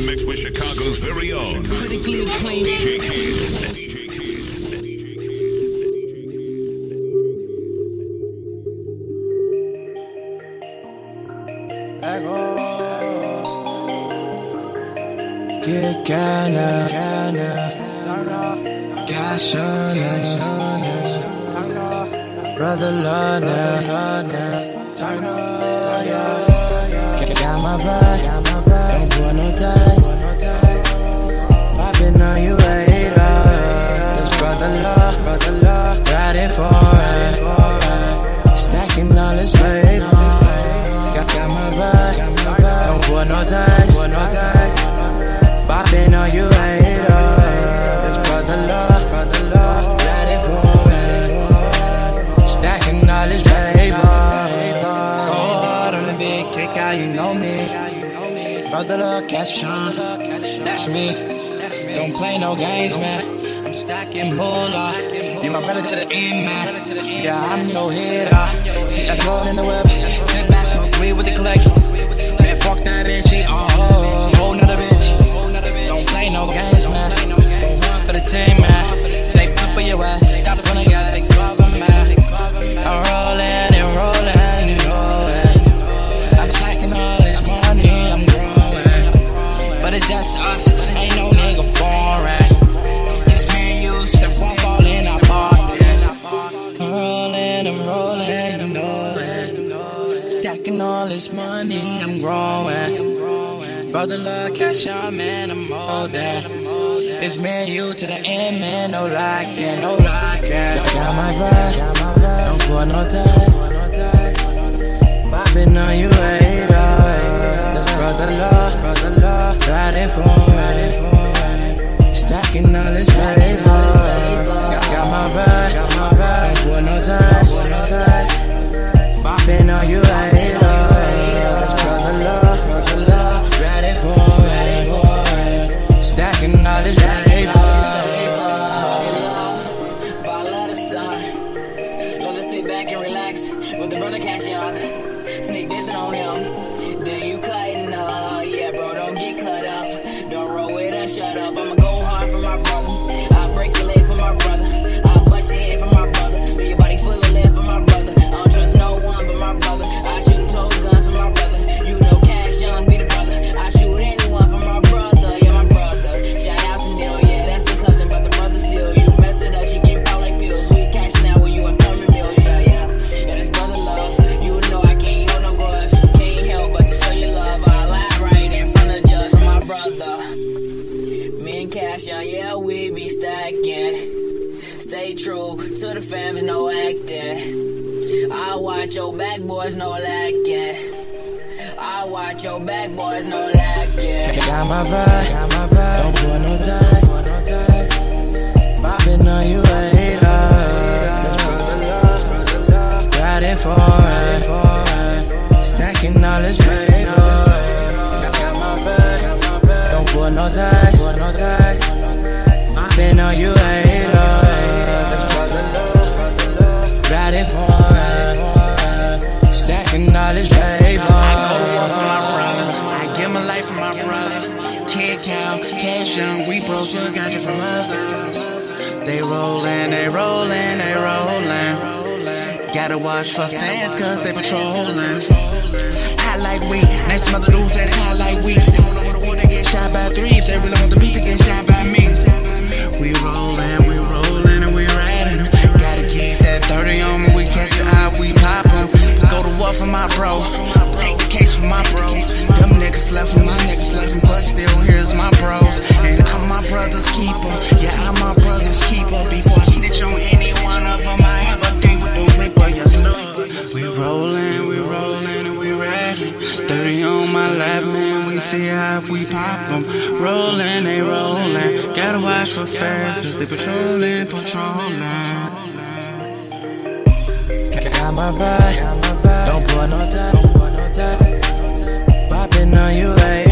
the mix with Chicago's very own Critically acclaimed. DJ Kid. DJ Kid. Que gana, gana, Gashana, Brother Lana, Got my back, don't pull no ties. Popping on you a hater. This brother love, love, riding for it. Stacking all this paper. Got, got my pull no ties, Brother love, catch on. That's me. Don't play no games, man. I'm stacking moolah. You my brother to the end, man. Yeah, I'm no hitter. See that gold in the whip. Sit back, smoke weed with the collection. Brother love, catch on, man, I'm older. It's me and you to the end, man, no locking, no locking. Got my back, don't pull no ties. Popping on you later. That's brother love, brother love. Riding for it. Stacking all this paper. Got, got my back. Don't pull no ties. Popping on you later. The cash on. Sneak dissing on him. True to the fams, no acting. I watch your back, boys, no lacking. I watch your back, boys, no lacking. Got my back, got my back. Don't pull no pull no on you later. Love. Riding for it, stacking all this paper. Got, got my back, got. Don't pull no ties. Bros still got it from others. They rollin', they rollin', they rollin'. Gotta watch for fans cause they patrollin'. Hot like we, next some other dudes that's hot like we. They go to war, they get shot by three. If they really want the beat, they get shot by me. We rollin', we rollin', and we riding. Gotta keep that 30 on me, we catch it out, we pop 'em. Go to war for my bro, take the case for my bro. Them left me, my niggas left me, but still here's my bros. And I'm my brother's keeper, yeah, I'm my brother's keeper. Before I snitch on any one of them, I have a date with the reaper, yes, Lord. We rollin', we rollin', and we riding. 30 on my lap, man, we see how we pop 'em. Rollin', they rollin'. Gotta watch for fast, cause they patrollin', patrollin'. Got my back, don't pull no ties. Popping on you later.